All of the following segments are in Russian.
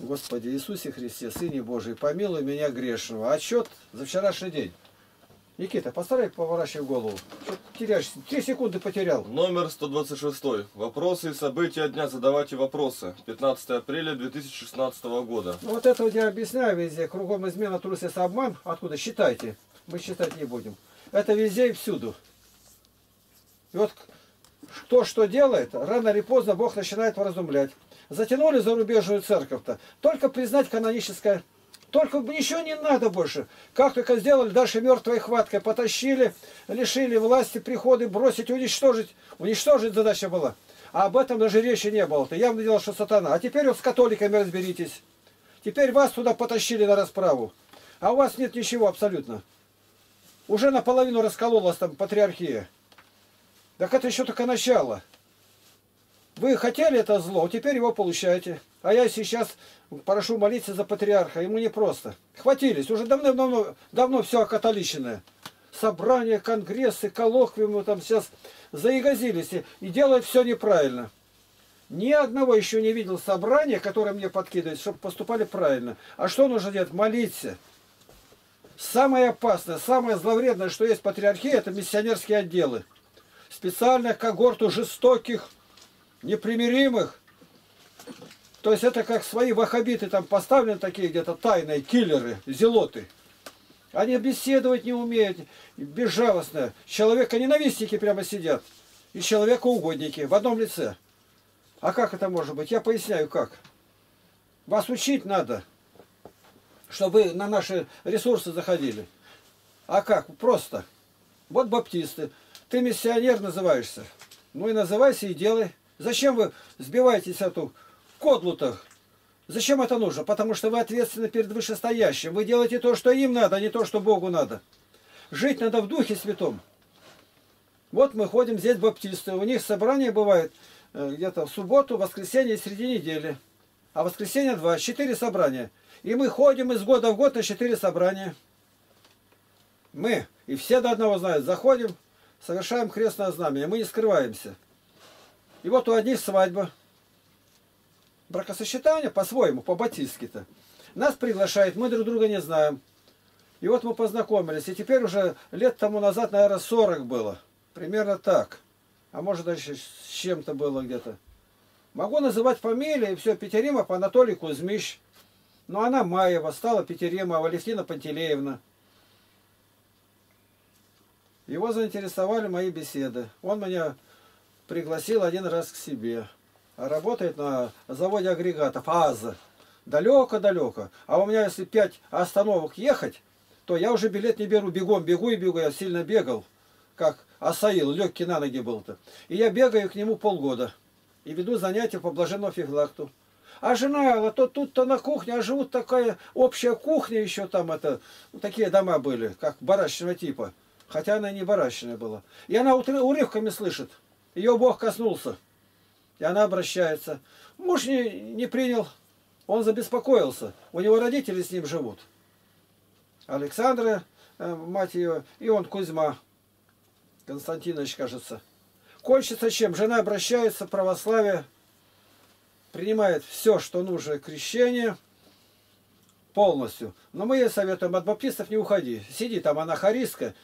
Господи Иисусе Христе, Сыне Божий, помилуй меня грешного. Отчет за вчерашний день. Никита, постарай поворачивай голову. Теряешь? Три секунды потерял. Номер 126. Вопросы и события дня. Задавайте вопросы. 15 апреля 2016 года. Ну вот это вот я объясняю везде. Кругом измена, трусость, обман. Откуда? Считайте. Мы считать не будем. Это везде и всюду. И вот кто что делает, рано или поздно Бог начинает вразумлять. Затянули зарубежную церковь-то. Только признать каноническое. Только ничего не надо больше. Как только сделали, дальше мертвой хваткой потащили, лишили власти, приходы, бросить, уничтожить. Уничтожить задача была. А об этом даже речи не было. Это явно дело, что сатана. А теперь вот с католиками разберитесь. Теперь вас туда потащили на расправу. А у вас нет ничего абсолютно. Уже наполовину раскололась там патриархия. Так это еще только начало. Вы хотели это зло, теперь его получаете. А я сейчас прошу молиться за патриарха. Ему непросто. Хватились. Уже давно-давно давно все окатоличенное. Собрания, конгрессы, коллоквиумы там сейчас заигазились и, и делают все неправильно. Ни одного еще не видел собрания, которое мне подкидывает, чтобы поступали правильно. А что нужно делать? Молиться. Самое опасное, самое зловредное, что есть в патриархии, это миссионерские отделы. Специальных когорту жестоких, непримиримых. То есть это как свои вахабиты там поставлены такие где-то тайные киллеры, зелоты. Они беседовать не умеют, безжалостно. Человека-ненавистники прямо сидят. И человека-угодники в одном лице. А как это может быть? Я поясняю, как. Вас учить надо, чтобы вы на наши ресурсы заходили. А как? Просто. Вот баптисты. Ты миссионер называешься. Ну и называйся и делай. Зачем вы сбиваетесь эту кодлу-то? Зачем это нужно? Потому что вы ответственны перед вышестоящим. Вы делаете то, что им надо, а не то, что Богу надо. Жить надо в Духе Святом. Вот мы ходим здесь баптисты. У них собрание бывает э, где-то в субботу, воскресенье и среди недели. А воскресенье два, четыре собрания. И мы ходим из года в год на четыре собрания. Мы, и все до одного знают, заходим, совершаем крестное знамение. Мы не скрываемся. И вот у одних свадьба. Бракосочетание по-своему, по-батистски-то. Нас приглашает, мы друг друга не знаем. И вот мы познакомились. И теперь уже лет тому назад, наверное, 40 было. Примерно так. А может даже с чем-то было где-то. Могу называть фамилии, все, Петеримов Анатолий Кузьмич. Но она Маева, стала Петеримова Валентина Пантелеевна. Его заинтересовали мои беседы. Он меня пригласил один раз к себе. А работает на заводе агрегатов АЗа. Далеко-далеко. А у меня если пять остановок ехать, то я уже билет не беру. Бегом бегу и бегу. Я сильно бегал, как Асаил, легкий на ноги был-то. И я бегаю к нему полгода. И веду занятия по блаженному фиглакту. А жена, то тут-то на кухне, а живут такая общая кухня еще там, это, такие дома были, как барачного типа. Хотя она не барачная была. И она урывками слышит. Ее Бог коснулся. И она обращается. Муж не, не принял. Он забеспокоился. У него родители с ним живут. Александра, э, мать ее, и он Кузьма. Константинович, кажется. Кончится чем? Жена обращается, православие, принимает все, что нужно крещение полностью. Но мы ей советуем, от баптистов не уходи. Сиди там, она хариска,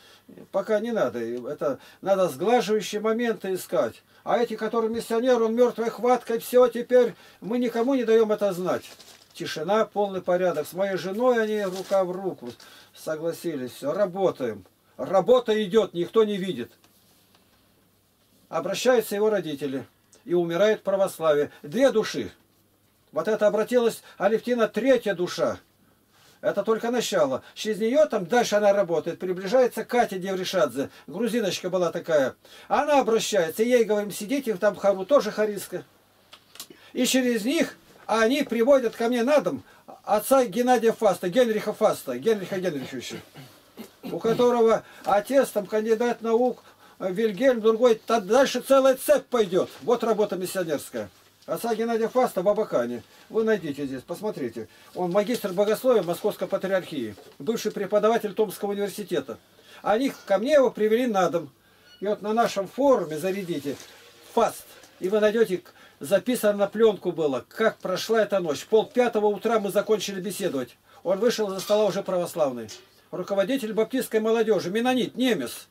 пока не надо. Это надо сглаживающие моменты искать. А эти, которые миссионер, он мертвой хваткой, все, теперь мы никому не даем это знать. Тишина, полный порядок. С моей женой они рука в руку согласились. Все, работаем. Работа идет, никто не видит. Обращаются его родители. И умирает православие. Две души. Вот это обратилась Алевтина, третья душа. Это только начало. Через нее там дальше она работает. Приближается Катя Девришадзе. Грузиночка была такая. Она обращается. Ей говорим, сидите там хару, тоже хариска. И через них они приводят ко мне на дом отца Геннадия Фаста, Генриха Фаста, Генриха Генриховича, у которого отец там кандидат наук, Вильгельм, другой, дальше целая цепь пойдет. Вот работа миссионерская. Отца Геннадия Фаста в Абакане. Вы найдите здесь, посмотрите. Он магистр богословия Московской патриархии, бывший преподаватель Томского университета. Они ко мне его привели на дом. И вот на нашем форуме зарядите фаст. И вы найдете записано на пленку было, как прошла эта ночь. Пол пятого утра мы закончили беседовать. Он вышел за стола уже православный. Руководитель баптистской молодежи, менонит, немец.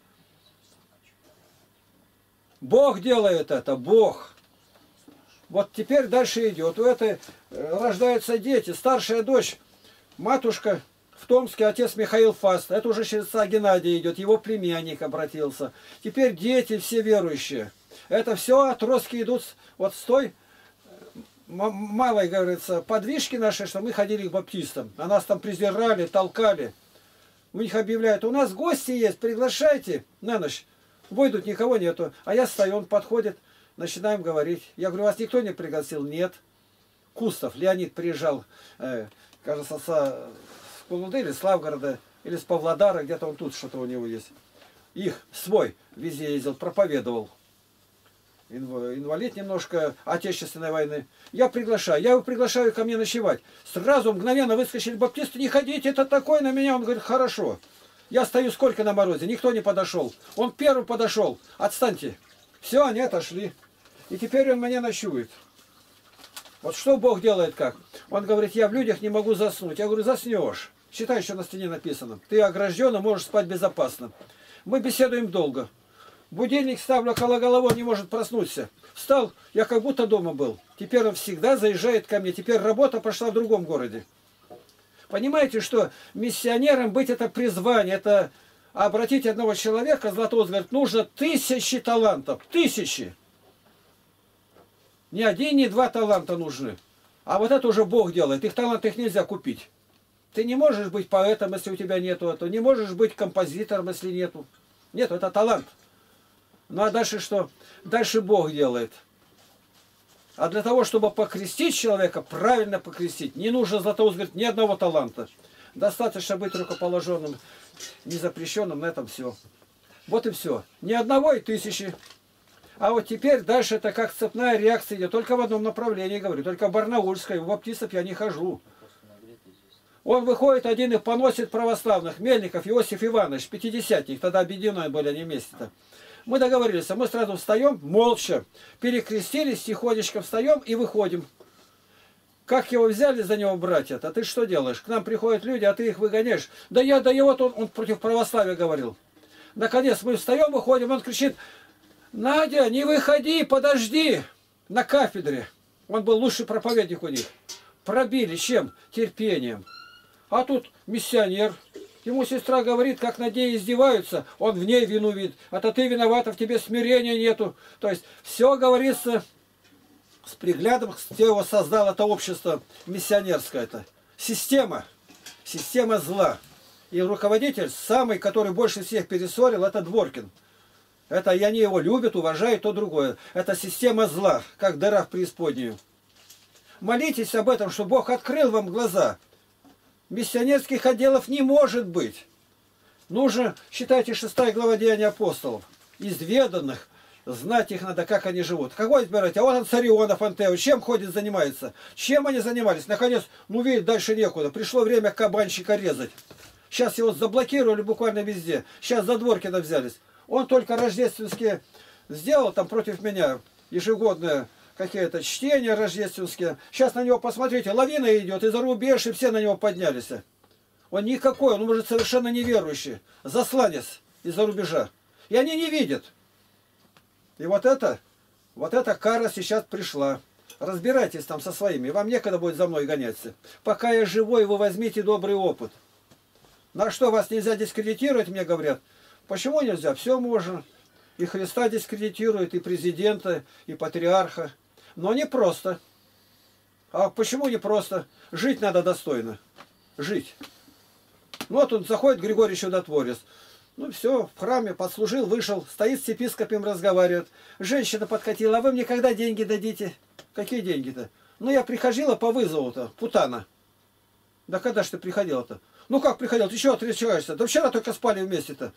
Бог делает это, Бог. Вот теперь дальше идет. У этой э, рождаются дети. Старшая дочь, матушка в Томске, отец Михаил Фаст. Это уже через отца Геннадия идет. Его племянник обратился. Теперь дети все верующие. Это все отростки идут вот с той малой, говорится, подвижки нашей, что мы ходили к баптистам. А нас там презирали, толкали. У них объявляют, у нас гости есть, приглашайте на ночь. Выйдут, никого нету. А я стою, он подходит, начинаем говорить. Я говорю, вас никто не пригласил? Нет. Кустов, Леонид приезжал, э, кажется, с Кулуды или Славгорода, или с Павлодара, где-то он тут что-то у него есть. Их свой везде ездил, проповедовал инвалид немножко Отечественной войны. Я приглашаю, я его приглашаю ко мне ночевать. Сразу мгновенно выскочили баптисты, не ходите, это такой на меня. Он говорит, хорошо. Я стою сколько на морозе, никто не подошел. Он первый подошел, отстаньте. Все, они отошли. И теперь он меня ночует. Вот что Бог делает как? Он говорит, я в людях не могу заснуть. Я говорю, заснешь. Считай, что на стене написано. Ты огражден и можешь спать безопасно. Мы беседуем долго. Будильник ставлю около головы, не может проснуться. Встал, я как будто дома был. Теперь он всегда заезжает ко мне. Теперь работа пошла в другом городе. Понимаете, что миссионером быть это призвание, это обратить одного человека, Златоуст говорит, нужно тысячи талантов, тысячи. Не один, не два таланта нужны. А вот это уже Бог делает. Их талант их нельзя купить. Ты не можешь быть поэтом, если у тебя нету этого. Не можешь быть композитором, если нету. Нет, это талант. Ну а дальше что? Дальше Бог делает. А для того, чтобы покрестить человека, правильно покрестить, не нужно Златоуст говорит, ни одного таланта. Достаточно быть рукоположенным, незапрещенным, на этом все. Вот и все. Ни одного и тысячи. А вот теперь дальше это как цепная реакция идет. Только в одном направлении, говорю. Только в Барнаульской, в баптистов я не хожу. Он выходит один и поносит православных. Мельников Иосиф Иванович, пятидесятник. Тогда объединенные были они вместе-то. Мы договорились, а мы сразу встаем, молча, перекрестились, тихонечко встаем и выходим. Как его взяли за него братья А ты что делаешь? К нам приходят люди, а ты их выгоняешь. Да я, да я вот он, он против православия говорил. Наконец мы встаем, выходим, он кричит, Надя, не выходи, подожди, на кафедре. Он был лучший проповедник у них. Пробили чем? Терпением. А тут миссионер, Ему сестра говорит, как над ней издеваются, он в ней вину видит. Это ты виновата, в тебе смирения нету. То есть все говорится с приглядом, кто его создал, это общество миссионерское. Это система, система зла. И руководитель, самый, который больше всех перессорил, это Дворкин. Это и они его любят, уважают, то другое. Это система зла, как дыра в преисподнюю. Молитесь об этом, чтобы Бог открыл вам глаза – Миссионерских отделов не может быть. Нужно, считайте, шестая глава Деяния апостолов. Изведанных, знать их надо, как они живут. Кого избирать? А вот он Царионов, Антео. Чем ходит, занимается? Чем они занимались? Наконец, ну видит, дальше некуда. Пришло время кабанщика резать. Сейчас его заблокировали буквально везде. Сейчас за Дворкина взялись. Он только рождественские сделал там против меня ежегодное какие-то чтения рождественские. Сейчас на него посмотрите, лавина идет, и за рубеж, и все на него поднялись. Он никакой, он может совершенно неверующий, засланец из-за рубежа. И они не видят. И вот это, вот эта кара сейчас пришла. Разбирайтесь там со своими, вам некогда будет за мной гоняться. Пока я живой, вы возьмите добрый опыт. На что вас нельзя дискредитировать, мне говорят. Почему нельзя? Все можно. И Христа дискредитируют, и президента, и патриарха. Но не просто. А почему не просто? Жить надо достойно. Жить. Ну вот он заходит, Григорий Чудотворец. Ну все, в храме подслужил, вышел, стоит с епископом, разговаривает. Женщина подкатила, а вы мне когда деньги дадите? Какие деньги-то? Ну я приходила по вызову-то, путана. Да когда ж ты приходила-то? Ну как приходил, ты чего отречаешься? Да вчера только спали вместе-то.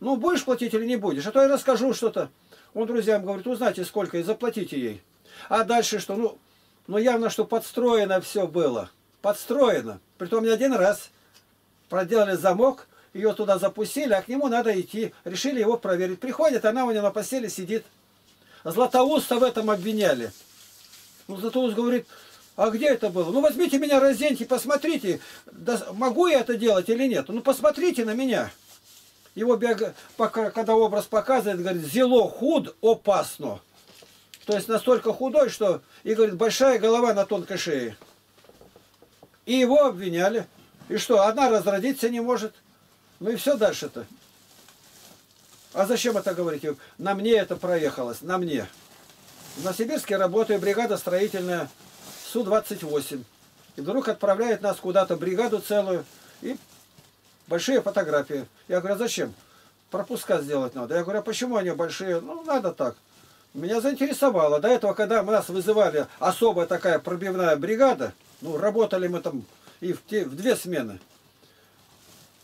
Ну будешь платить или не будешь? А то я расскажу что-то. Он друзьям говорит, узнайте сколько и заплатите ей. А дальше что? Ну, ну явно, что подстроено все было. Подстроено. Притом не один раз. Проделали замок, ее туда запустили, а к нему надо идти. Решили его проверить. Приходит, она у него на постели сидит. Златоуста в этом обвиняли. Ну, Златоуст говорит, а где это было? Ну, возьмите меня, разденьте, посмотрите, да, могу я это делать или нет. Ну, посмотрите на меня. Его, биог... когда образ показывает, говорит, зело худ, опасно. То есть настолько худой, что, и говорит, большая голова на тонкой шее. И его обвиняли. И что, одна разродиться не может? Ну и все дальше-то. А зачем это говорите? На мне это проехалось, на мне. В Новосибирске работаю, бригада строительная, Су-28. И вдруг отправляет нас куда-то, бригаду целую, и большие фотографии. Я говорю, а зачем? Пропуска сделать надо. Я говорю, а почему они большие? Ну, надо так. Меня заинтересовало. До этого, когда нас вызывали особая такая пробивная бригада, ну, работали мы там и в, те, в две смены.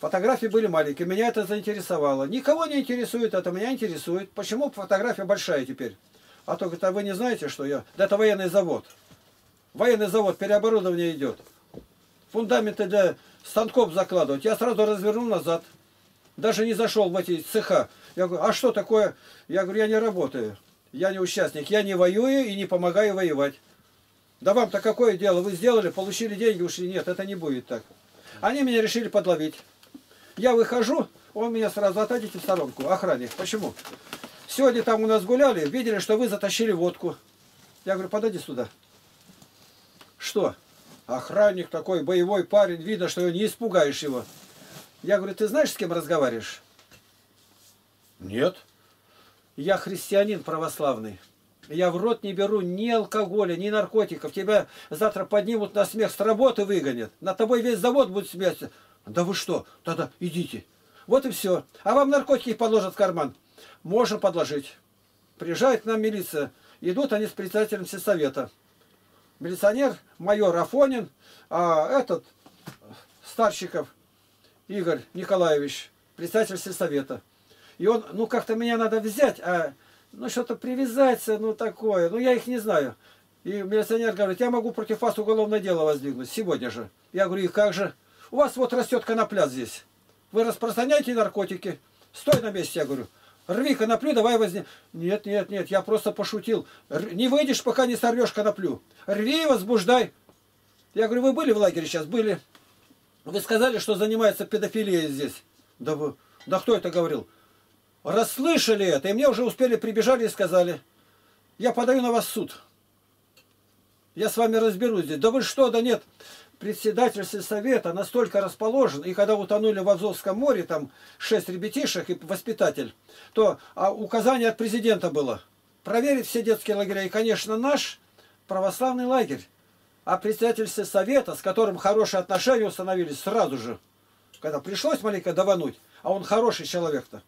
Фотографии были маленькие, меня это заинтересовало. Никого не интересует это, меня интересует. Почему фотография большая теперь? А то, говорит, а вы не знаете, что я... Да это военный завод. Военный завод, переоборудование идет. Фундаменты для станков закладывать. Я сразу развернул назад. Даже не зашел в эти цеха. Я говорю, а что такое? Я говорю, я не работаю. Я не участник. Я не воюю и не помогаю воевать. Да вам-то какое дело? Вы сделали, получили деньги, ушли. Нет, это не будет так. Они меня решили подловить. Я выхожу, он меня сразу отойдите в сторонку, охранник. Почему? Сегодня там у нас гуляли, видели, что вы затащили водку. Я говорю, подойди сюда. Что? Охранник такой, боевой парень, видно, что не испугаешь его. Я говорю, ты знаешь, с кем разговариваешь? Нет. Я христианин православный. Я в рот не беру ни алкоголя, ни наркотиков. Тебя завтра поднимут на смех, с работы выгонят. На тобой весь завод будет смеяться. Да вы что? Тогда идите. Вот и все. А вам наркотики положат в карман. Можно подложить. Приезжает к нам милиция. Идут они с председателем сельсовета. Милиционер, майор Афонин, а этот Старщиков Игорь Николаевич, председатель сельсовета. И он, ну как-то меня надо взять, а ну что-то привязаться, ну такое, ну я их не знаю. И милиционер говорит, я могу против вас уголовное дело воздвигнуть сегодня же. Я говорю, и как же? У вас вот растет конопля здесь. Вы распространяете наркотики. Стой на месте, я говорю. Рви коноплю, давай возьми. Нет, нет, нет, я просто пошутил. Не выйдешь, пока не сорвешь коноплю. Рви и возбуждай. Я говорю, вы были в лагере сейчас? Были. Вы сказали, что занимается педофилией здесь. Да, вы, да кто это говорил? Расслышали это, и мне уже успели, прибежали и сказали, я подаю на вас суд. Я с вами разберусь здесь. Да вы что, да нет председатель сельсовета настолько расположен, и когда утонули в Азовском море, там шесть ребятишек и воспитатель, то а, указание от президента было проверить все детские лагеря. И, конечно, наш православный лагерь. А председатель сельсовета, с которым хорошие отношения установились сразу же, когда пришлось маленько давануть, а он хороший человек-то,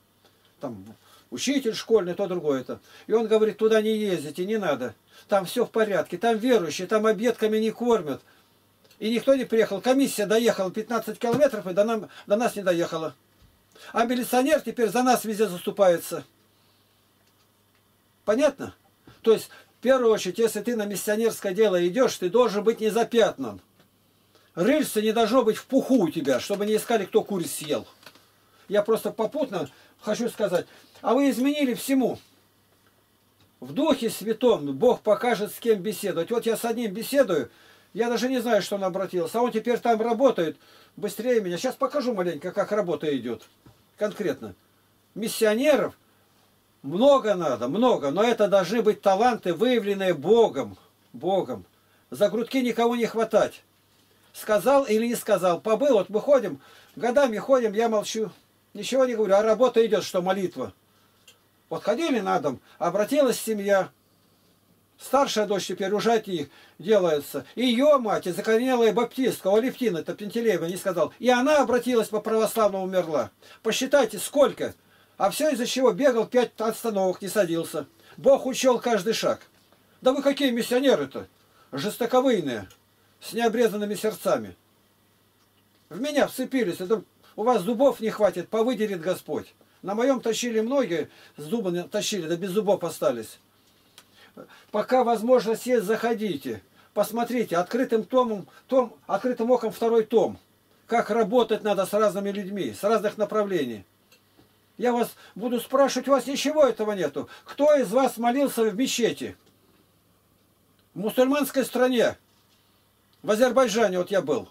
там учитель школьный, то другое-то. И он говорит, туда не ездите, не надо. Там все в порядке, там верующие, там обедками не кормят. И никто не приехал. Комиссия доехала 15 километров и до, нам, до нас не доехала. А милиционер теперь за нас везде заступается. Понятно? То есть, в первую очередь, если ты на миссионерское дело идешь, ты должен быть не запятнан. Рыльце не должно быть в пуху у тебя, чтобы не искали, кто куриц съел. Я просто попутно хочу сказать, а вы изменили всему. В Духе Святом Бог покажет, с кем беседовать. Вот я с одним беседую, я даже не знаю, что он обратился. А он теперь там работает быстрее меня. Сейчас покажу маленько, как работа идет. Конкретно. Миссионеров много надо, много. Но это должны быть таланты, выявленные Богом. Богом. За грудки никого не хватать. Сказал или не сказал. Побыл, вот мы ходим, годами ходим, я молчу. Ничего не говорю, а работа идет, что молитва. Вот ходили на дом, обратилась семья, Старшая дочь теперь уже от них делается. Ее мать, закоренелая баптистка, Алевтина, это Пентелеева не сказал. И она обратилась по православному умерла. Посчитайте, сколько. А все из-за чего бегал пять остановок, не садился. Бог учел каждый шаг. Да вы какие миссионеры-то? Жестоковыйные, с необрезанными сердцами. В меня вцепились. Это у вас зубов не хватит, повыдерет Господь. На моем тащили многие, с зубами тащили, да без зубов остались. Пока возможность есть, заходите. Посмотрите, открытым томом, том, открытым оком второй том. Как работать надо с разными людьми, с разных направлений. Я вас буду спрашивать, у вас ничего этого нету. Кто из вас молился в мечети? в мусульманской стране, в Азербайджане вот я был.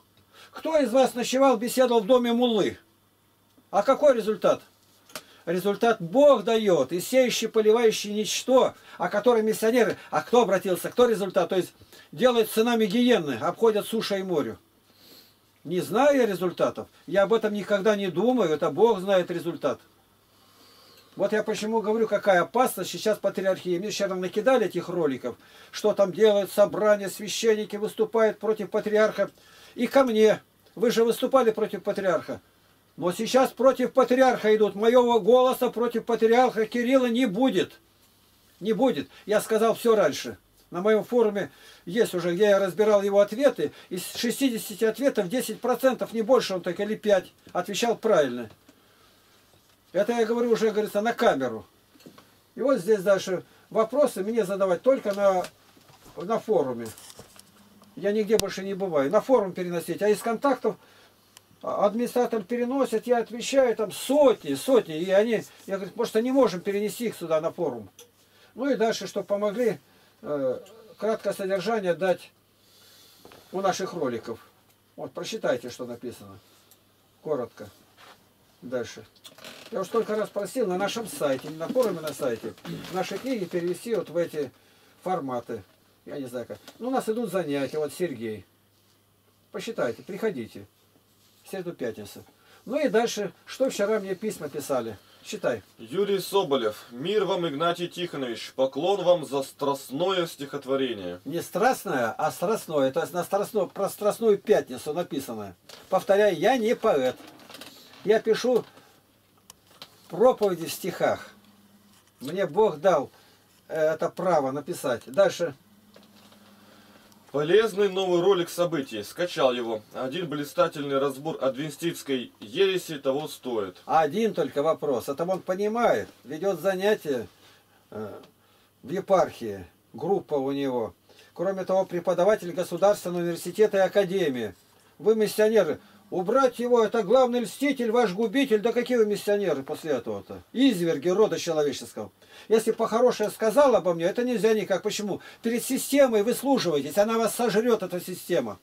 Кто из вас ночевал, беседовал в доме Муллы? А какой результат? Результат Бог дает, и сеющий, поливающий ничто, а который миссионеры, а кто обратился, кто результат? То есть делает сынами гиенны, обходят суша и морю. Не знаю я результатов, я об этом никогда не думаю, это Бог знает результат. Вот я почему говорю, какая опасность сейчас патриархии. Мне вчера накидали этих роликов, что там делают собрания, священники выступают против патриарха. И ко мне. Вы же выступали против патриарха. Но сейчас против патриарха идут. Моего голоса против патриарха Кирилла не будет. Не будет. Я сказал все раньше. На моем форуме есть уже, я разбирал его ответы. Из 60 ответов 10%, не больше он так, или 5, отвечал правильно. Это я говорю уже, говорится, на камеру. И вот здесь дальше вопросы мне задавать только на, на форуме. Я нигде больше не бываю. На форум переносить. А из контактов администратор переносит, я отвечаю, там сотни, сотни. И они, я говорю, может, не можем перенести их сюда на форум. Ну и дальше, чтобы помогли э, краткое содержание дать у наших роликов. Вот, прочитайте, что написано. Коротко. Дальше. Я уж столько раз просил на нашем сайте, не на форуме на сайте, наши книги перевести вот в эти форматы. Я не знаю как. Ну, у нас идут занятия, вот Сергей. Посчитайте, приходите. Среду, пятницу. Ну и дальше, что вчера мне письма писали. Считай. Юрий Соболев. Мир вам, Игнатий Тихонович. Поклон вам за страстное стихотворение. Не страстное, а страстное. То есть на страстную, про страстную пятницу написано. Повторяю, я не поэт. Я пишу проповеди в стихах. Мне Бог дал э, это право написать. Дальше. Полезный новый ролик событий. Скачал его. Один блистательный разбор адвентистской ереси того стоит. Один только вопрос. Это он понимает. Ведет занятия э, в епархии. Группа у него. Кроме того, преподаватель государственного университета и академии. Вы миссионеры. Убрать его, это главный льститель, ваш губитель. Да какие вы миссионеры после этого-то? Изверги рода человеческого. Если по-хорошее сказал обо мне, это нельзя никак. Почему? Перед системой вы служиваетесь, она вас сожрет, эта система.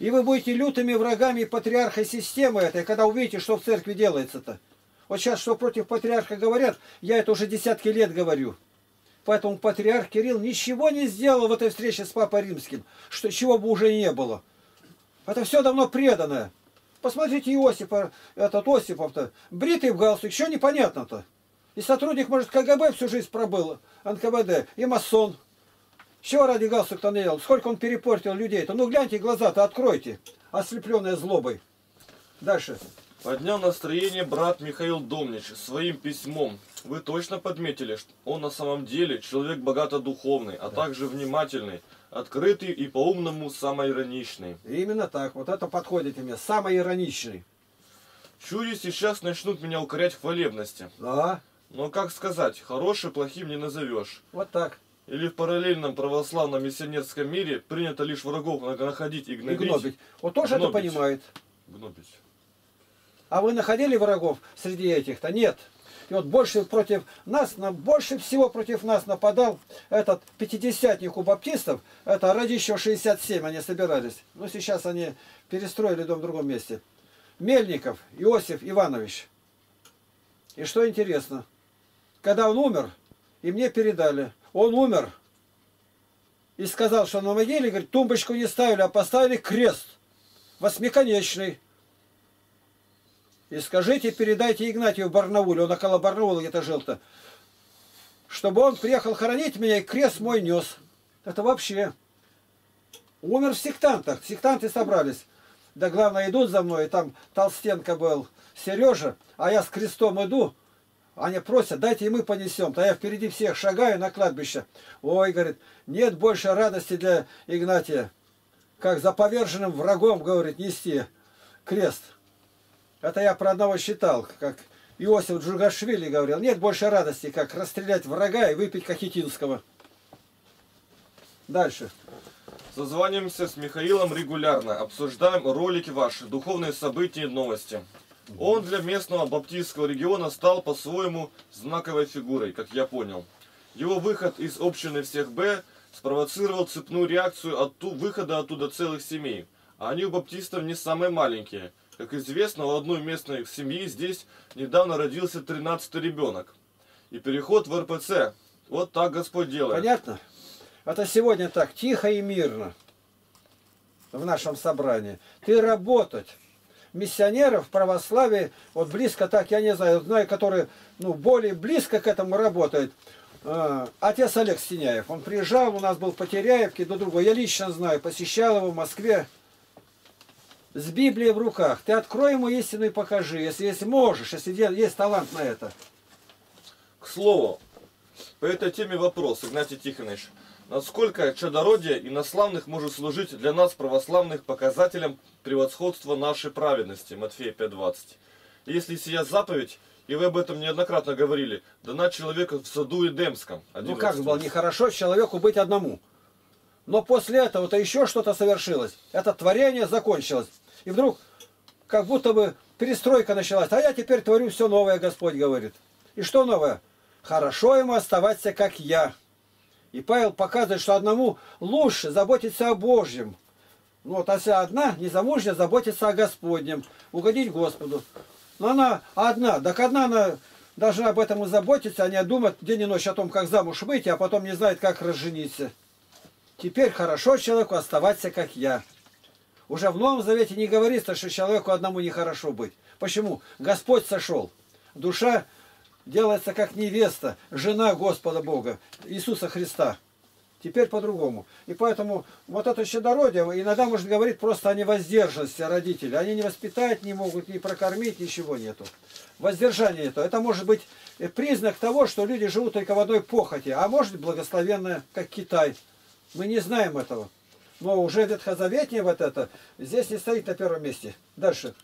И вы будете лютыми врагами патриарха системы этой, когда увидите, что в церкви делается-то. Вот сейчас, что против патриарха говорят, я это уже десятки лет говорю. Поэтому патриарх Кирилл ничего не сделал в этой встрече с Папой Римским, что чего бы уже не было. Это все давно преданное. Посмотрите Иосипа, этот Осипов-то, бритый в галстук, что непонятно-то. И сотрудник, может, КГБ всю жизнь пробыл, НКВД, и масон. Чего ради галстук-то наел? Сколько он перепортил людей-то? Ну гляньте, глаза-то откройте, ослепленные злобой. Дальше. Поднял настроение брат Михаил Домнич своим письмом. Вы точно подметили, что он на самом деле человек богато духовный, а да. также внимательный, открытый и по-умному самоироничный. Именно так. Вот это подходит мне. Самоироничный. Чури сейчас начнут меня укорять в хвалебности. Да. Но как сказать, хорошим плохим не назовешь. Вот так. Или в параллельном православном миссионерском мире принято лишь врагов находить и гнобить. И гнобить. Вот тоже гнобить. это понимает. Гнобить. А вы находили врагов среди этих-то? Нет. И вот больше против нас, на, больше всего против нас нападал этот пятидесятник у баптистов, это Радищева 67 они собирались. Но сейчас они перестроили дом в другом месте. Мельников Иосиф Иванович. И что интересно, когда он умер, и мне передали, он умер, и сказал, что на могиле, говорит, тумбочку не ставили, а поставили крест, восьмиконечный. И скажите, передайте Игнатию в Барнауле, он около Барнаула где-то жил-то, чтобы он приехал хоронить меня и крест мой нес. Это вообще. Умер в сектантах. Сектанты собрались. Да главное, идут за мной, и там Толстенко был, Сережа, а я с крестом иду, они просят, дайте и мы понесем. То я впереди всех шагаю на кладбище. Ой, говорит, нет больше радости для Игнатия, как за поверженным врагом, говорит, нести крест. Это я про одного считал, как Иосиф Джугашвили говорил. Нет больше радости, как расстрелять врага и выпить Кахетинского. Дальше. Созваниваемся с Михаилом регулярно, обсуждаем ролики ваши, духовные события и новости. Он для местного баптистского региона стал по-своему знаковой фигурой, как я понял. Его выход из общины всех Б спровоцировал цепную реакцию от ту, выхода оттуда целых семей. А они у баптистов не самые маленькие. Как известно, у одной местной семьи здесь недавно родился 13-й ребенок. И переход в РПЦ. Вот так Господь делает. Понятно? Это сегодня так, тихо и мирно в нашем собрании. Ты работать. Миссионеров в православии, вот близко так, я не знаю, знаю, которые ну, более близко к этому работают. А, Отец Олег Синяев, он приезжал, у нас был в Потеряевке, до другого. Я лично знаю, посещал его в Москве с Библией в руках. Ты открой ему истину и покажи, если, если можешь, если есть талант на это. К слову, по этой теме вопрос, Игнатий Тихонович. Насколько чадородие инославных может служить для нас, православных, показателем превосходства нашей праведности? Матфея 5.20. Если сия заповедь, и вы об этом неоднократно говорили, дана человеку в саду Эдемском. Ну как было нехорошо человеку быть одному. Но после этого-то еще что-то совершилось. Это творение закончилось. И вдруг как будто бы перестройка началась. А я теперь творю все новое, Господь говорит. И что новое? Хорошо ему оставаться, как я. И Павел показывает, что одному лучше заботиться о Божьем. Ну вот, а вся одна, незамужняя, заботится о Господнем, угодить Господу. Но она одна, так одна она должна об этом и заботиться, а не думать день и ночь о том, как замуж выйти, а потом не знает, как разжениться. Теперь хорошо человеку оставаться, как я. Уже в Новом Завете не говорится, что человеку одному нехорошо быть. Почему? Господь сошел. Душа делается как невеста, жена Господа Бога, Иисуса Христа. Теперь по-другому. И поэтому вот это щедородие, иногда может говорить просто о невоздержанности родителей. Они не воспитать не могут, не прокормить, ничего нету. Воздержание это. Это может быть признак того, что люди живут только в одной похоти, а может благословенное, как Китай. Мы не знаем этого. Но уже ветхозаветнее вот это здесь не стоит на первом месте. Дальше.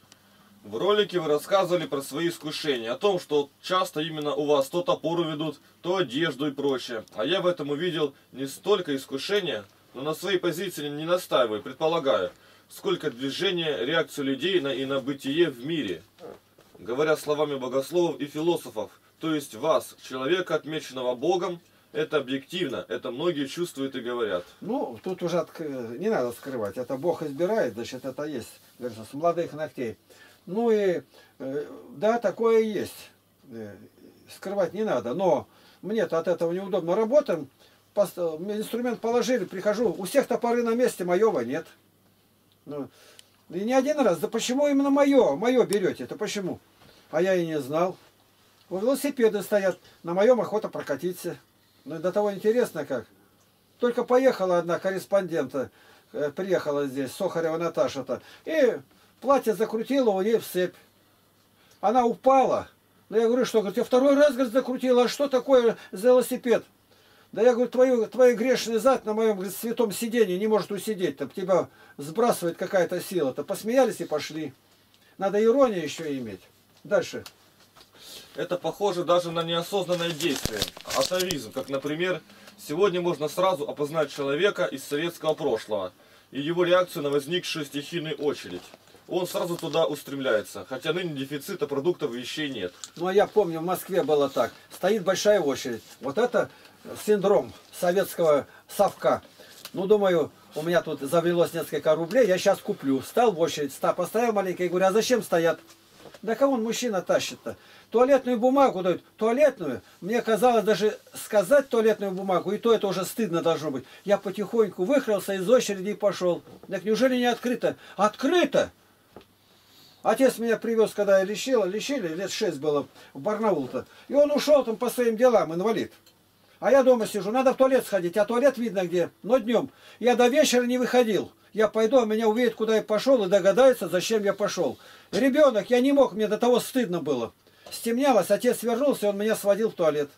В ролике вы рассказывали про свои искушения, о том, что часто именно у вас то топору ведут, то одежду и прочее. А я в этом увидел не столько искушения, но на своей позиции не настаиваю, предполагаю, сколько движения, реакцию людей на и на бытие в мире. Говоря словами богословов и философов, то есть вас, человека, отмеченного Богом, это объективно, это многие чувствуют и говорят. Ну, тут уже не надо скрывать, это Бог избирает, значит, это есть, говорится, с молодых ногтей. Ну и э, да, такое есть. Э, скрывать не надо. Но мне-то от этого неудобно. Работаем, инструмент положили, прихожу, у всех топоры на месте, моего нет. Ну, и не один раз. Да почему именно мое? Мое берете, это почему? А я и не знал. Велосипеды стоят, на моем охота прокатиться. Ну, до того интересно как. Только поехала одна корреспондента, э, приехала здесь, Сохарева Наташа-то, и Платье закрутила у нее в цепь. Она упала. Но я говорю, что, говорит, я второй раз, говорит, закрутила. А что такое за велосипед? Да я говорю, твой, твой грешный зад на моем говорит, святом сиденье не может усидеть. Там тебя сбрасывает какая-то сила. То посмеялись и пошли. Надо иронию еще иметь. Дальше. Это похоже даже на неосознанное действие. Атовизм, как, например, сегодня можно сразу опознать человека из советского прошлого и его реакцию на возникшую стихийную очередь он сразу туда устремляется. Хотя ныне дефицита продуктов и вещей нет. Ну, а я помню, в Москве было так. Стоит большая очередь. Вот это синдром советского совка. Ну, думаю, у меня тут завелось несколько рублей, я сейчас куплю. Стал в очередь, стал, постоял маленько и говорю, а зачем стоят? Да кого он мужчина тащит-то? Туалетную бумагу дают. Туалетную? Мне казалось даже сказать туалетную бумагу, и то это уже стыдно должно быть. Я потихоньку выхрался из очереди и пошел. Так неужели не открыто? Открыто! Отец меня привез, когда я лечила, лечили, лет шесть было в Барнаул-то. И он ушел там по своим делам, инвалид. А я дома сижу, надо в туалет сходить, а туалет видно где, но днем. Я до вечера не выходил. Я пойду, а меня увидят, куда я пошел, и догадаются, зачем я пошел. Ребенок, я не мог, мне до того стыдно было. Стемнялось, отец вернулся, он меня сводил в туалет.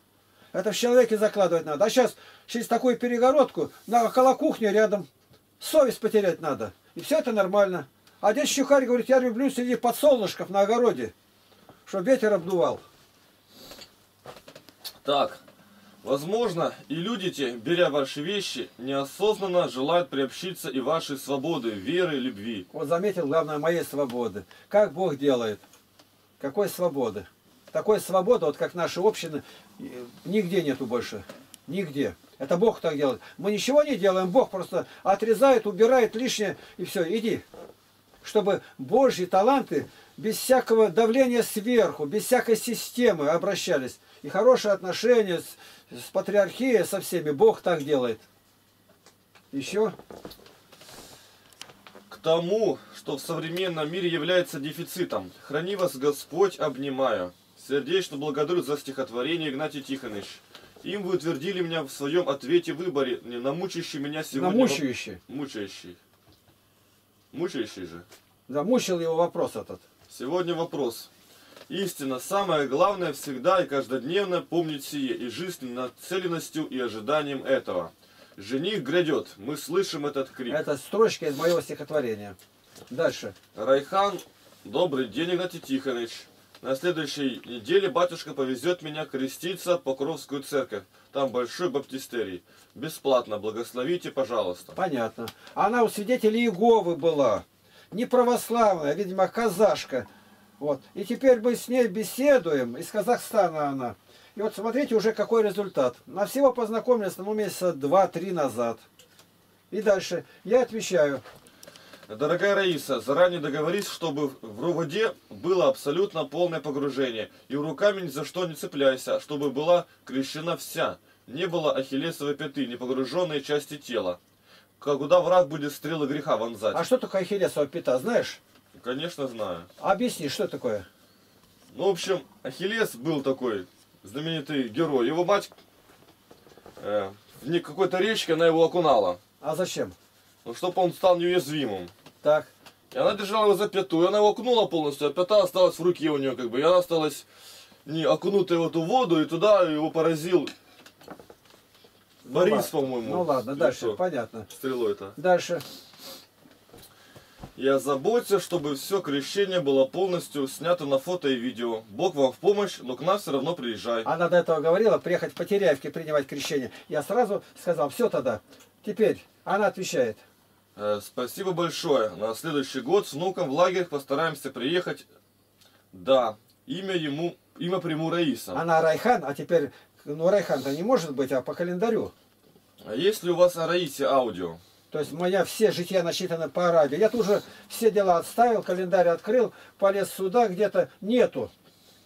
Это в человеке закладывать надо. А сейчас через такую перегородку, на около кухни рядом, совесть потерять надо. И все это нормально. А дед Щукарь говорит, я люблю сидеть под солнышком на огороде, чтобы ветер обдувал. Так, возможно, и люди те, беря ваши вещи, неосознанно желают приобщиться и вашей свободы, веры, любви. Вот заметил, главное, моей свободы. Как Бог делает? Какой свободы? Такой свободы, вот как наши общины, нигде нету больше. Нигде. Это Бог так делает. Мы ничего не делаем, Бог просто отрезает, убирает лишнее, и все, иди. Чтобы Божьи таланты без всякого давления сверху, без всякой системы обращались. И хорошие отношения с, с патриархией, со всеми, Бог так делает. Еще? К тому, что в современном мире является дефицитом, храни вас Господь, обнимая. Сердечно благодарю за стихотворение Игнатий Тихонович. Им вы утвердили меня в своем ответе выборе, не на мучающий меня сегодня... На мучающий. воп- Мучающий. Мучающий же. Замучил его вопрос этот. Сегодня вопрос. Истина, самое главное всегда и каждодневно помнить сие, и жизнь нацеленностью и ожиданием этого. Жених грядет, мы слышим этот крик. Это строчка из моего стихотворения. Дальше. Райхан, добрый день, Игнатий Тихонович. На следующей неделе батюшка повезет меня креститься в Покровскую церковь. Там большой баптистерий. Бесплатно, благословите, пожалуйста. Понятно. Она у свидетелей Иеговы была. Не православная, видимо, казашка. Вот. И теперь мы с ней беседуем. Из Казахстана она. И вот смотрите уже какой результат. На всего познакомились, ну, месяца два-три назад. И дальше. Я отвечаю. Дорогая Раиса, заранее договорись, чтобы в воде было абсолютно полное погружение. И руками ни за что не цепляйся, чтобы была крещена вся. Не было ахиллесовой пяты, не погруженной части тела. Куда враг будет стрелы греха вонзать? А что такое ахиллесова пята, знаешь? Конечно, знаю. Объясни, что такое? Ну, в общем, Ахиллес был такой знаменитый герой. Его мать э, в какой-то речке она его окунала. А зачем? Ну, чтобы он стал неуязвимым. Так. И она держала его за пяту, и она его окунула полностью, а пята осталась в руке у нее, как бы. И она осталась не окунутая в эту воду, и туда его поразил Борис, ладно. по-моему. Ну ладно, дальше, что? понятно. Стрелой это. Дальше. Я заботься, чтобы все крещение было полностью снято на фото и видео. Бог вам в помощь, но к нам все равно приезжай. Она до этого говорила приехать в Потеряевке принимать крещение. Я сразу сказал, все тогда. Теперь она отвечает. Э, Спасибо большое. На следующий год с внуком в лагерь постараемся приехать. Да, имя ему, имя приму Раиса. Она Райхан, а теперь, ну Райхан-то не может быть, а по календарю. А есть ли у вас о Раисе аудио? То есть меня все жития насчитаны по Арабии. Я тут уже все дела отставил, календарь открыл, полез сюда, где-то нету.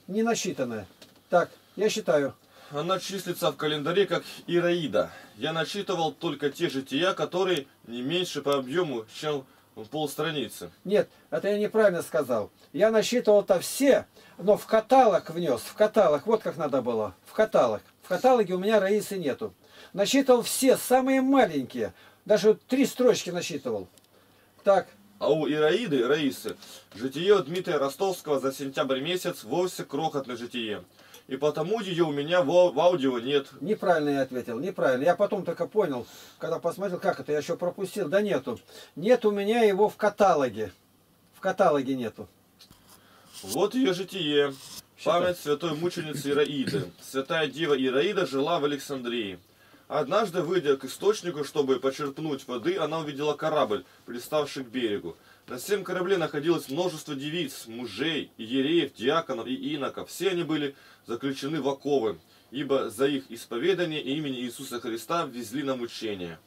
Не насчитанное. Так, я считаю. Она числится в календаре как Ираида. Я насчитывал только те жития, которые не меньше по объему, чем полстраницы. Нет, это я неправильно сказал. Я насчитывал-то все, но в каталог внес. В каталог, вот как надо было. В каталог. В каталоге у меня Раисы нету. Насчитывал все, самые маленькие. Даже три строчки насчитывал. Так, А у Ираиды, Раисы, житие Дмитрия Ростовского за сентябрь месяц вовсе крохотное житие. И потому ее у меня в, в аудио нет. неправильно я ответил, неправильно. Я потом только понял, когда посмотрел, как это, я еще пропустил. Да нету. Нет у меня его в каталоге. В каталоге нету. Вот ее житие. Память святой мученицы Ираиды. Святая дева Ираида жила в Александрии. Однажды, выйдя к источнику, чтобы почерпнуть воды, она увидела корабль, приставший к берегу. На всем корабле находилось множество девиц, мужей, иереев, диаконов и иноков. Все они были заключены в оковы, ибо за их исповедание имени Иисуса Христа везли на мучение.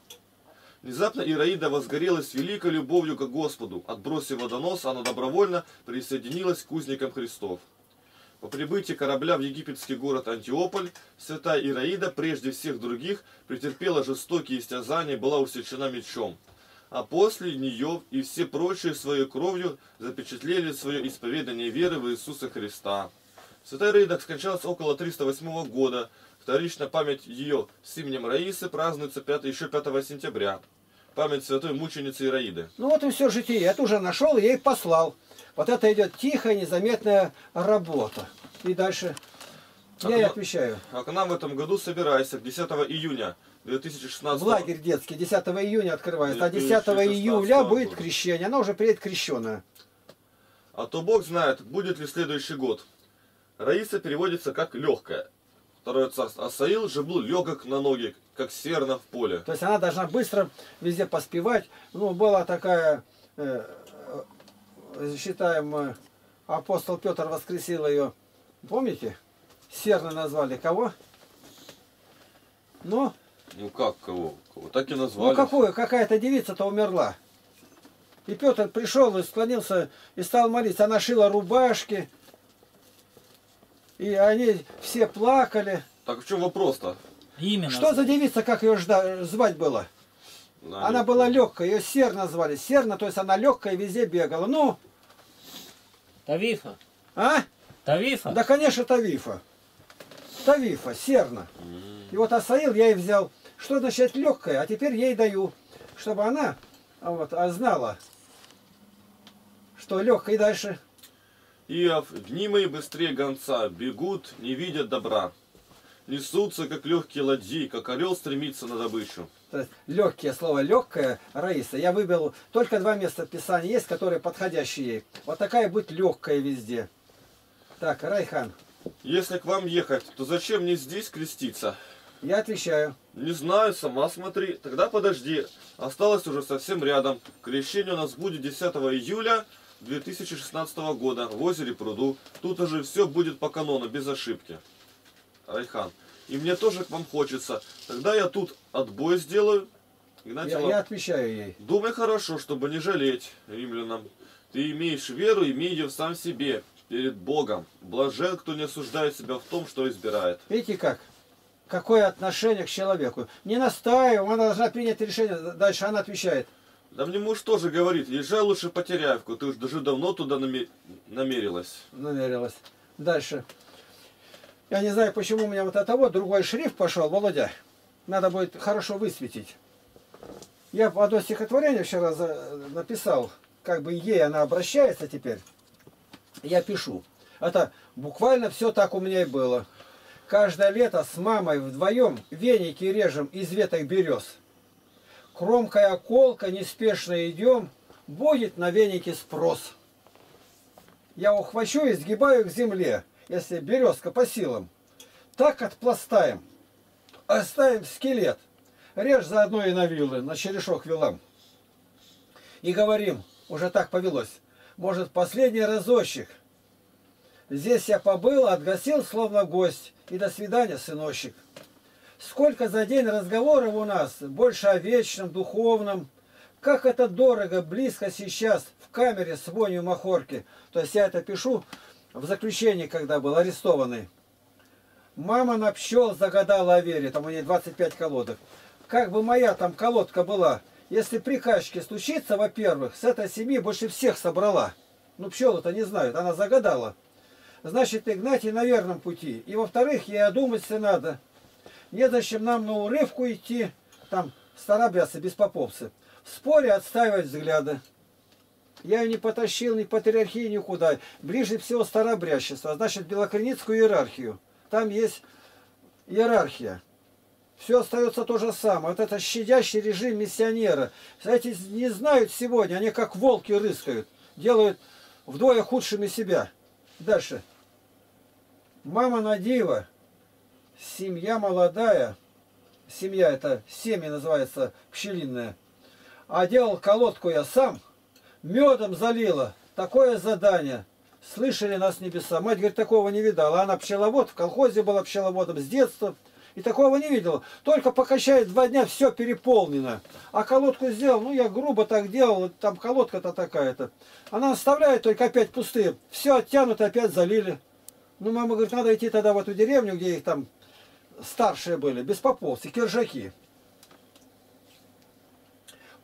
Внезапно Ираида возгорелась великой любовью к Господу. Отбросив водонос, она добровольно присоединилась к узникам Христов. По прибытии корабля в египетский город Антиополь, святая Ираида, прежде всех других, претерпела жестокие истязания и была усечена мечом. А после нее и все прочие своей кровью запечатлели свое исповедание веры в Иисуса Христа. Святая Ираида скончалась около 308 года. Вторично память ее с именем Раисы празднуется 5, еще 5 сентября. Память святой мученицы Ираиды. Ну вот и все житие. Я тоже нашел и ей послал. Вот это идет тихая, незаметная работа. И дальше я А, ну, отвечаю. А к нам в этом году собирайся 10 июня 2016 В лагерь детский 10 июня открывается, а 10 2016 июля будет года. крещение. Она уже приедет крещеная. А то Бог знает, будет ли следующий год. Раиса переводится как легкая. Второе царство. А Саил же был легок на ноги, как серна в поле. То есть она должна быстро везде поспевать. Ну, была такая, э, считаем, э, апостол Петр воскресил ее. Помните? Серно назвали. Кого? Ну, Ну как кого? Кого? Так и назвали. Ну какую? Какая-то девица-то умерла. И Петр пришел и склонился и стал молиться. Она шила рубашки. И они все плакали. Так в чем вопрос-то? Именно. Что за девица, как ее жда- звать было? На Она нем. была легкая, ее Сер назвали. Серна, то есть она легкая, везде бегала. Ну, Тавифа. а? Тавифа? Да, конечно, Тавифа. Тавифа, Серна. М. И вот Асаил я ей взял. Что значит легкая? А теперь ей даю, чтобы она а вот, а знала, что легкая и дальше. Иов, дни мои быстрее гонца, бегут, не видят добра. Несутся, как легкие ладьи, как орел стремится на добычу. То есть легкие слово легкая, Раиса. Я выбрал только два места Писания есть, которые подходящие ей. Вот такая будет легкая везде. Так, Райхан, Если к вам ехать, то зачем мне здесь креститься? я отвечаю. Не знаю, сама смотри. Тогда подожди. Осталось уже совсем рядом. Крещение у нас будет 10 июля 2016 года в озере Пруду. Тут уже все будет по канону, без ошибки. Райхан. И мне тоже к вам хочется. Тогда я тут отбой сделаю. Игнатий Я, Лав- я отвечаю ей. Думай хорошо, чтобы не жалеть римлянам. Ты имеешь веру, имей ее в сам себе, перед Богом. Блажен, кто не осуждает себя в том, что избирает. Видите как? Какое отношение к человеку. Не настаиваем, она должна принять решение. Дальше она отвечает. Да мне муж тоже говорит, езжай лучше по Теряевку, ты уж даже давно туда наме- намерилась. намерилась. Дальше. Я не знаю, почему у меня вот это вот другой шрифт пошел, Володя. Надо будет хорошо высветить. Я одно стихотворение вчера за- написал, как бы ей она обращается теперь. Я пишу. Это буквально все так у меня и было. Каждое лето с мамой вдвоем веники режем из веток берез. Кромкая околка, неспешно идем, будет на веники спрос. Я ухвачу и сгибаю к земле, если березка по силам. Так отпластаем. Оставим скелет. Режь заодно и на вилы, на черешок вилам. И говорим, уже так повелось, может, последний разочек. Здесь я побыл, отгасил, словно гость, и до свидания, сыночек. Сколько за день разговоров у нас, больше о вечном, духовном. Как это дорого, близко сейчас, в камере с вонью махорки. То есть я это пишу в заключении, когда был арестованный. Мама на пчел загадала о вере, там у нее 25 колодок. Как бы моя там колодка была, если приказчики случится, во-первых, с этой семьи больше всех собрала. Ну, пчелы-то не знают, она загадала. Значит, Игнатий на верном пути. И во-вторых, ей одуматься надо. Незачем нам на урывку идти, там старобрядцы, беспоповцы. В споре отстаивать взгляды. Я ее не потащил ни патриархии никуда. Ближе всего старобрядчество, значит, белокреницкую иерархию. Там есть иерархия. Все остается то же самое. Вот это щадящий режим миссионера. Эти не знают сегодня, они как волки рыскают. Делают вдвое худшими себя. Дальше. Мама Надива, семья молодая, семья это семя называется пчелиная, а делал колодку я сам, медом залила, такое задание. Слышали нас небеса. Мать, говорит, такого не видала. Она пчеловод, в колхозе была пчеловодом с детства. И такого не видела. Только покачает два дня, все переполнено. А колодку сделал, ну я грубо так делал, там колодка-то такая-то. Она оставляет только опять пустые. Все оттянуто, опять залили. Ну, мама говорит, надо идти тогда в эту деревню, где их там старшие были, беспоповцы, киржаки.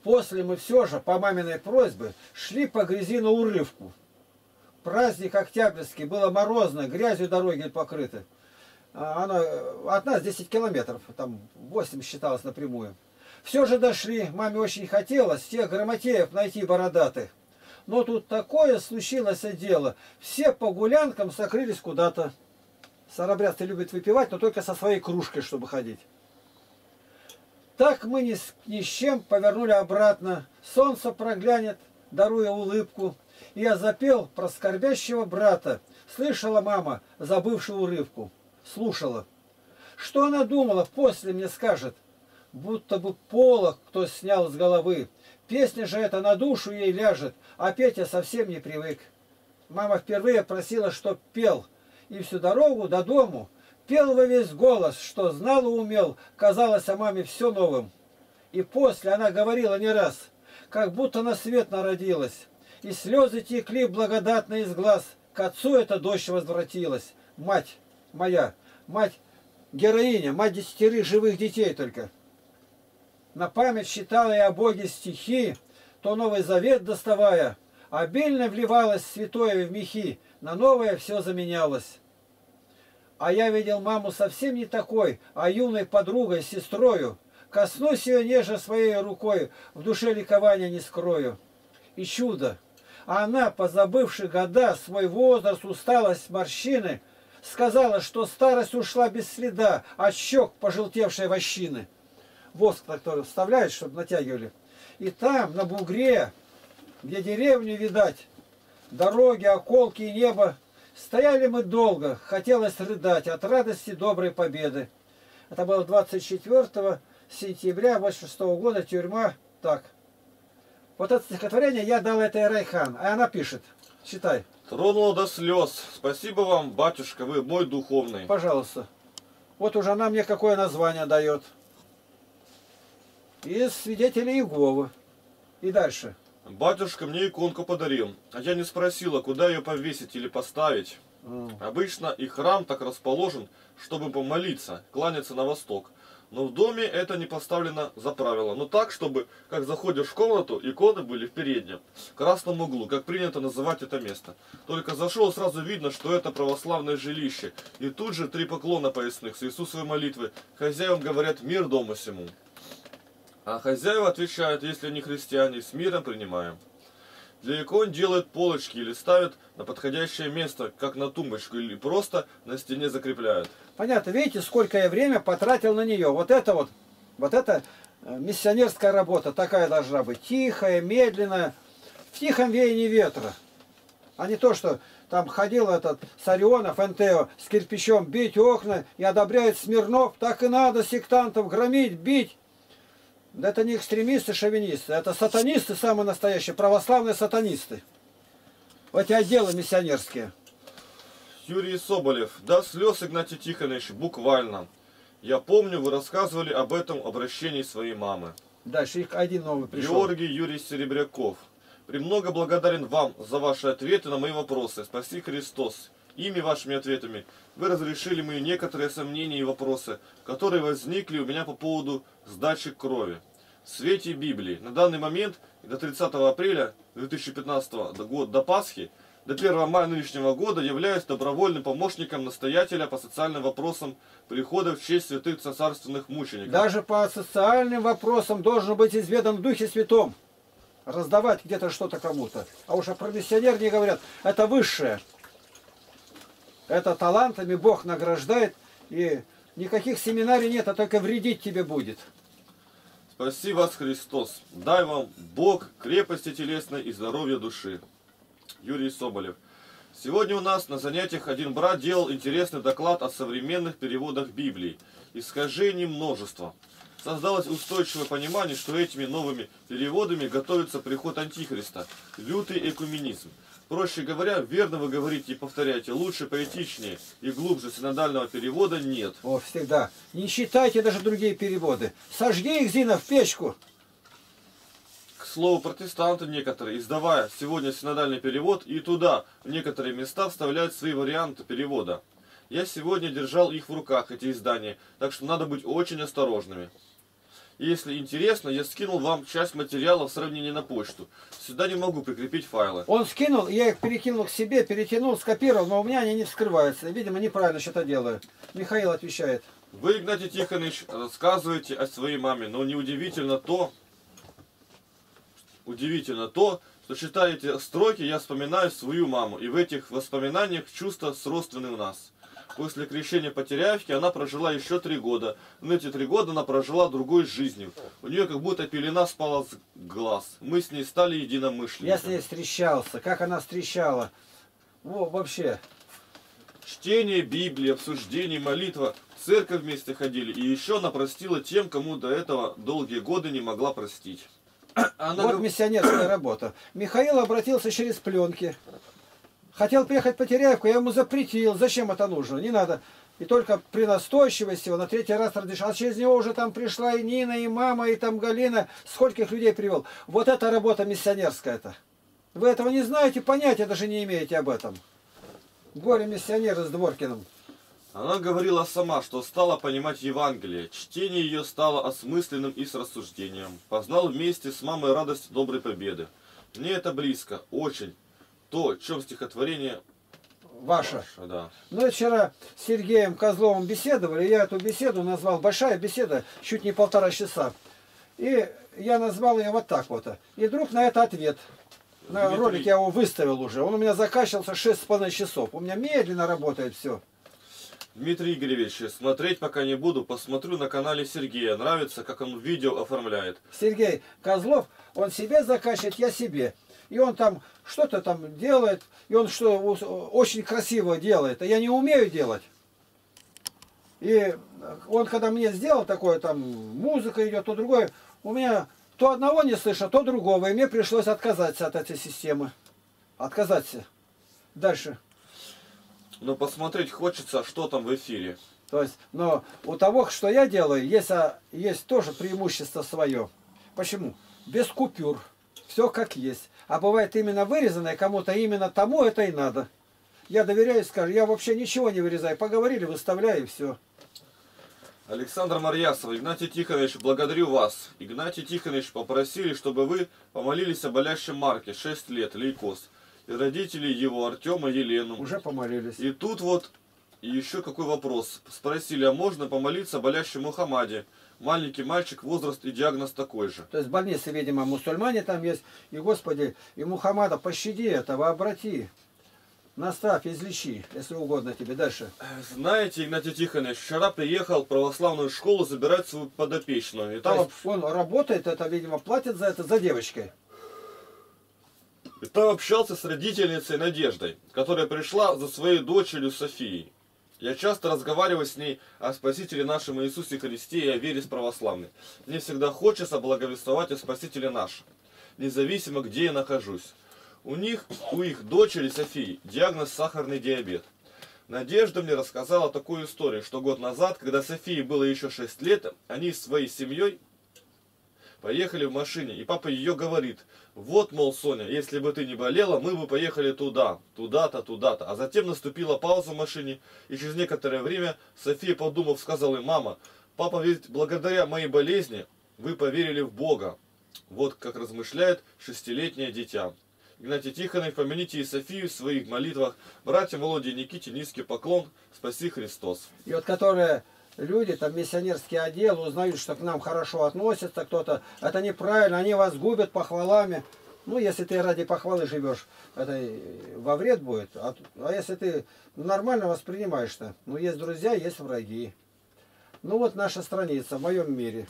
После мы все же, по маминой просьбе, шли по грязи на урывку. Праздник октябрьский, было морозно, грязью дороги покрыты. А Она от нас 10 километров, там 8 считалось напрямую. Все же дошли, маме очень хотелось тех грамотеев найти бородатых. Но тут такое случилось дело. Все по гулянкам сокрылись куда-то. Старобрядцы любят выпивать, но только со своей кружкой, чтобы ходить. Так мы ни с, ни с чем повернули обратно. Солнце проглянет, даруя улыбку. И я запел про скорбящего брата. Слышала мама, забывшую урывку. Слушала. Что она думала, после мне скажет. Будто бы полок кто снял с головы. Песня же эта на душу ей ляжет, а петь я совсем не привык. Мама впервые просила, чтоб пел. И всю дорогу до дому Пел во весь голос, что знал и умел, казалось о маме все новым. И после она говорила не раз, как будто на свет народилась. И слезы текли благодатно из глаз. К отцу эта дочь возвратилась. Мать моя, мать героиня, мать десятерых живых детей только. На память считала я о Боге стихи, то Новый Завет доставая, обильно вливалось святое в мехи, на новое все заменялось. А я видел маму совсем не такой, а юной подругой, сестрою. Коснусь ее неже своей рукой, в душе ликования не скрою. И чудо! Она, позабывши года, свой возраст, усталость, морщины, сказала, что старость ушла без следа, от щек пожелтевшей вощины. Воск, который вставляют, чтобы натягивали. И там, на бугре, где деревню видать, дороги, околки и небо, стояли мы долго, хотелось рыдать от радости доброй победы. Это было 24 сентября 86 года, тюрьма, так. Вот это стихотворение я дал этой Райхан, а она пишет, читай, Тронуло до слез. Спасибо вам, батюшка, вы мой духовный. пожалуйста. Вот уже она мне какое название дает. Из свидетелей Иеговы. И дальше. Батюшка мне иконку подарил, а я не спросила, куда ее повесить или поставить. М. Обычно и храм так расположен, чтобы помолиться, кланяться на восток. Но в доме это не поставлено за правило. Но так, чтобы, как заходишь в комнату, иконы были в переднем, красном углу, как принято называть это место. Только зашел, сразу видно, что это православное жилище. И тут же три поклона поясных с Иисусовой молитвы. Хозяевам говорят «Мир дому сему». А хозяева отвечают, если они христиане, с миром принимаем. Для икон делают полочки или ставят на подходящее место, как на тумбочку, или просто на стене закрепляют. Понятно, видите, сколько я время потратил на нее. Вот это вот, вот это э, миссионерская работа такая должна быть. Тихая, медленная, в тихом веянии ветра. А не то, что там ходил этот Сарионов, НТО, с кирпичом бить окна и одобряет Смирнов. Так и надо сектантов громить, бить. Да это не экстремисты, шовинисты, это сатанисты самые настоящие, православные сатанисты. Вот эти отделы миссионерские. Юрий Соболев. До слез, Игнатий Тихонович, буквально. Я помню, вы рассказывали об этом обращении своей мамы. Дальше их один новый пришел. Георгий Юрий Серебряков. Премного благодарен вам за ваши ответы на мои вопросы. Спаси Христос. Ими вашими ответами вы разрешили мои некоторые сомнения и вопросы, которые возникли у меня по поводу сдачи крови. В свете Библии на данный момент до 30 апреля 2015 года до Пасхи до 1 мая нынешнего года являюсь добровольным помощником настоятеля по социальным вопросам прихода в честь святых царственных мучеников. Даже по социальным вопросам должен быть изведан в Духе Святом. Раздавать где-то что-то кому-то. А уж про миссионер не говорят. Это высшее. Это талантами Бог награждает. И никаких семинарий нет, а только вредить тебе будет. Спаси вас, Христос. Дай вам Бог крепости телесной и здоровья души. Юрий Соболев. Сегодня у нас на занятиях один брат делал интересный доклад о современных переводах Библии. Искажений множество. Создалось устойчивое понимание, что этими новыми переводами готовится приход Антихриста, лютый экуменизм. Проще говоря, верно вы говорите и повторяете, лучше, поэтичнее и глубже синодального перевода нет. О, всегда. Не читайте даже другие переводы. Сожги их, Зина, в печку. К слову, протестанты некоторые, издавая сегодня синодальный перевод, и туда в некоторые места вставляют свои варианты перевода. Я сегодня держал их в руках, эти издания, так что надо быть очень осторожными. Если интересно, я скинул вам часть материала в сравнении на почту. Сюда не могу прикрепить файлы. Он скинул, я их перекинул к себе, перетянул, скопировал, но у меня они не вскрываются. Видимо, неправильно что-то делаю. Михаил отвечает. Вы, Игнатий Тихонович, рассказываете о своей маме, но неудивительно то, удивительно то, что читаете строки, я вспоминаю свою маму, и в этих воспоминаниях чувства сродственны у нас. После крещения Потеряевки она прожила еще три года. Но эти три года она прожила другой жизнью. У нее как будто пелена спала с глаз. Мы с ней стали Я с единомышленниками. ней встречался. Как она встречала. Во, вообще. Чтение Библии, обсуждение, молитва. В церковь вместе ходили. И еще она простила тем, кому до этого долгие годы не могла простить. Она Вот миссионерская работа. Михаил обратился через пленки. Хотел приехать по Теряевку, я ему запретил. Зачем это нужно? Не надо. И только при настойчивости его на третий раз разрешил. А через него уже там пришла и Нина, и мама, и там Галина. Скольких людей привел. Вот это работа миссионерская это. Вы этого не знаете, понятия даже не имеете об этом. Горе-миссионеры с Дворкиным. Она говорила сама, что стала понимать Евангелие. Чтение ее стало осмысленным и с рассуждением. Познал вместе с мамой радость доброй победы. Мне это близко, очень. То, о чем стихотворение Ваша. ваше, да. Ну, и вчера с Сергеем Козловым беседовали. Я эту беседу назвал, большая беседа, чуть не полтора часа. И я назвал ее вот так вот. И вдруг на это ответ. На Дмитрий- ролик я его выставил уже. Он у меня закачался 6,5 часов. У меня медленно работает все. Дмитрий Игоревич, смотреть пока не буду, посмотрю на канале Сергея. Нравится, как он видео оформляет. Сергей Козлов, он себе закачивает, я себе. И он там что-то там делает, и он что очень красиво делает, а я не умею делать. И он когда мне сделал такое, там музыка идет, то другое, у меня то одного не слышно, то другого, и мне пришлось отказаться от этой системы. Отказаться. Дальше. Но посмотреть хочется, что там в эфире. То есть, но у того, что я делаю, есть, а, есть тоже преимущество свое. Почему? Без купюр. Все как есть. А бывает именно вырезанное, кому-то именно тому это и надо. Я доверяю, скажу, я вообще ничего не вырезаю. Поговорили, выставляю и все. Александр Марьясов, Игнатий Тихонович, благодарю вас. Игнатий Тихонович попросили, чтобы вы помолились о болящем Марке, 6 лет, лейкоз. И родителей его, Артема и Елену. Уже помолились. И тут вот и еще какой вопрос. Спросили, а можно помолиться о болящем Мухаммаде? Маленький мальчик, возраст и диагноз такой же. То есть в больнице, видимо, мусульмане там есть. И, Господи, и Мухаммада, пощади этого, обрати. Наставь, излечи, если угодно тебе. Дальше. Знаете, Игнатий Тихонович, вчера приехал в православную школу забирать свою подопечную. И То там, есть он работает, это, видимо, платит за это, за девочкой. и там общался с родительницей Надеждой, которая пришла за своей дочерью Софией. Я часто разговариваю с ней о Спасителе нашем Иисусе Христе и о вере с православной. Мне всегда хочется благовествовать о Спасителе нашем, независимо где я нахожусь. У них, у их дочери Софии, диагноз сахарный диабет. Надежда мне рассказала такую историю, что год назад, когда Софии было еще 6 лет, они с своей семьей поехали в машине, и папа ее говорит, вот, мол, Соня, если бы ты не болела, мы бы поехали туда, туда-то, туда-то. А затем наступила пауза в машине, и через некоторое время София, подумав, сказала им, мама, папа, ведь благодаря моей болезни вы поверили в Бога. Вот как размышляет шестилетнее дитя. Игнатий Тихонович, помяните и Софию в своих молитвах. Братья Володе и Никите низкий поклон. Спаси Христос. И вот которые люди, там миссионерский отдел, узнают, что к нам хорошо относятся кто-то, это неправильно, они вас губят похвалами. Ну, если ты ради похвалы живешь, это во вред будет. А, а если ты нормально воспринимаешь-то, ну, есть друзья, есть враги. Ну, вот наша страница в моем мире.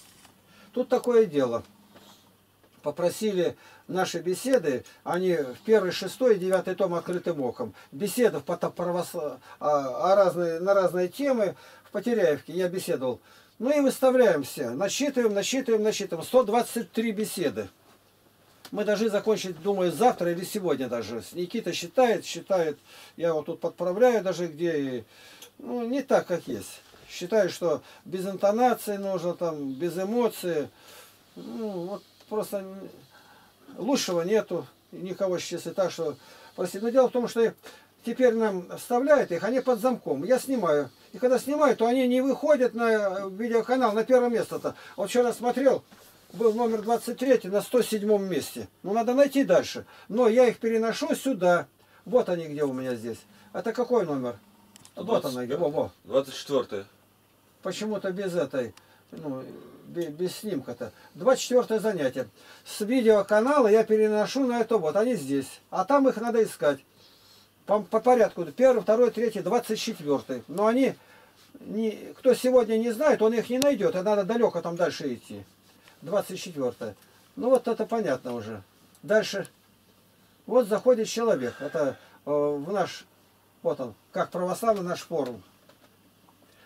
Тут такое дело. Попросили наши беседы, они в первый, шестой и девятый том открытым оком. Беседов по, православ... а, а разные, на разные темы Потеряевке я беседовал. Ну и выставляем все. Насчитываем, насчитываем, насчитываем. 123 беседы. Мы должны закончить, думаю, завтра или сегодня даже. Никита считает, считает. Я вот тут подправляю даже, где... и, Ну, не так, как есть. Считаю, что без интонации нужно, там, без эмоций. Ну, вот просто лучшего нету. Никого сейчас и так, что... Прости. Но дело в том, что теперь нам вставляют их, они под замком. Я снимаю. И когда снимаю, то они не выходят на видеоканал, на первое место-то. Вот вчера смотрел, был номер 23 на 107 месте. Ну, надо найти дальше. Но я их переношу сюда. Вот они где у меня здесь. Это какой номер? Вот она, во, во. 24. Почему-то без этой, ну, бе- без снимка-то. 24 занятие. С видеоканала я переношу на это вот. Они здесь. А там их надо искать. По, по порядку. Первый, второй, третий, 24. Но они, не, кто сегодня не знает, он их не найдет. И надо далеко там дальше идти. 24. Ну вот это понятно уже. Дальше. Вот заходит человек. Это э, в наш, вот он, как православный наш форум.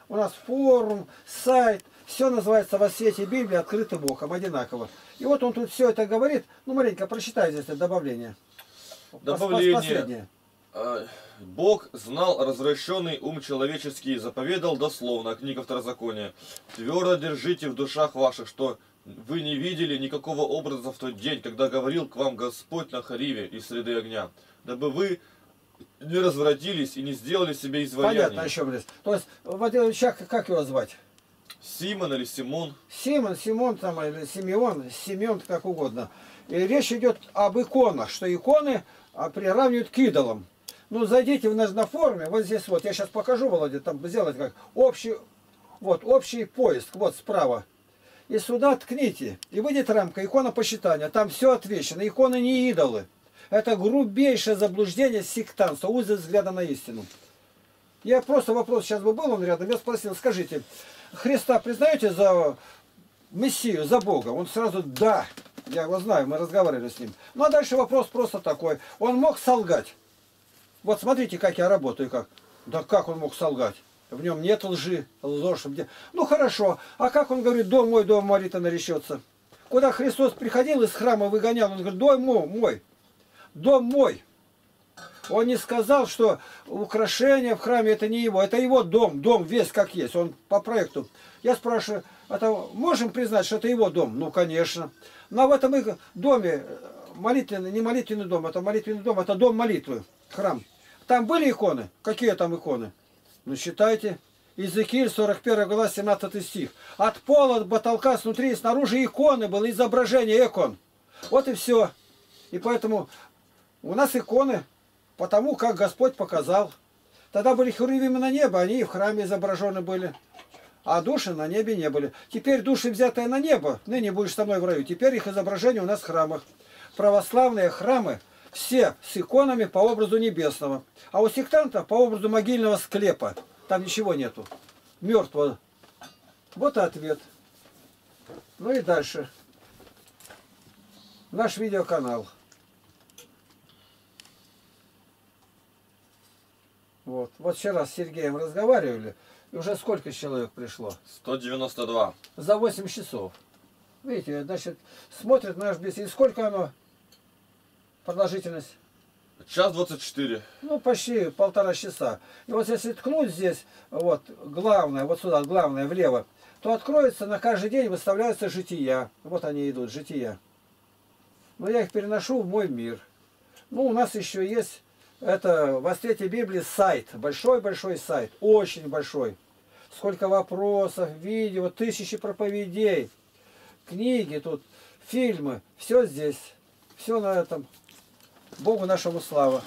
У нас форум, сайт, все называется во свете Библии открытым боком, одинаково. И вот он тут все это говорит. Ну, маленько прочитай здесь это добавление. Добавление. Последнее. А, Бог знал развращенный ум человеческий и заповедал дословно, книга Второзакония. Твердо держите в душах ваших, что вы не видели никакого образа в тот день, когда говорил к вам Господь на Хариве из среды огня, дабы вы не развратились и не сделали себе изваяние. Понятно, о чем речь. То есть, вот человек, как его звать? Симон или Симон. Симон, Симон там, или Симеон, Семен, как угодно. И речь идет об иконах, что иконы а, приравнивают к идолам. Ну, зайдите в нас на форуме, вот здесь вот, я сейчас покажу, Володя, там сделать как общий, вот, общий поиск, вот справа. И сюда ткните, и выйдет рамка, икона посчитания, там все отвечено, иконы не идолы. Это грубейшее заблуждение сектанства, узы взгляда на истину. Я просто вопрос сейчас бы был, он рядом, я спросил, скажите, Христа признаете за Мессию, за Бога? Он сразу да. Я его знаю, мы разговаривали с ним. Ну а дальше вопрос просто такой. Он мог солгать. Вот смотрите, как я работаю, как. Да как он мог солгать? В нем нет лжи, ложь. Где... Ну хорошо, а как он говорит, дом мой, дом Марита наречется? Куда Христос приходил из храма, выгонял, он говорит, дом мой, мой, дом мой. Он не сказал, что украшение в храме это не его, это его дом, дом весь как есть, он по проекту. Я спрашиваю, это можем признать, что это его дом? Ну, конечно. Но в этом доме, молитвенный, не молитвенный дом, это молитвенный дом, это дом молитвы, храм. Там были иконы? Какие там иконы? Ну, считайте. Иезекииль, 41 глава, 17 стих. От пола, от потолка, снутри и снаружи иконы было, изображение икон. Вот и все. И поэтому у нас иконы, потому как Господь показал. Тогда были херувимы на небо, они и в храме изображены были. А души на небе не были. Теперь души, взятые на небо, ныне будешь со мной в раю. Теперь их изображение у нас в храмах. Православные храмы все с иконами по образу небесного. А у сектантов по образу могильного склепа. Там ничего нету. Мертвого. Вот и ответ. Ну и дальше. Наш видеоканал. Вот. Вот вчера с Сергеем разговаривали. И уже сколько человек пришло? 192. За 8 часов. Видите, значит, смотрят наш бесед. И сколько оно? Продолжительность? Час 24. Ну, почти полтора часа. И вот если ткнуть здесь, вот, главное, вот сюда, главное, влево, то откроется, на каждый день выставляются жития. Вот они идут, жития. Но я их переношу в мой мир. Ну, у нас еще есть, это в Освете Библии сайт, большой-большой сайт, очень большой. Сколько вопросов, видео, тысячи проповедей, книги тут, фильмы, все здесь, все на этом. Богу нашему слава.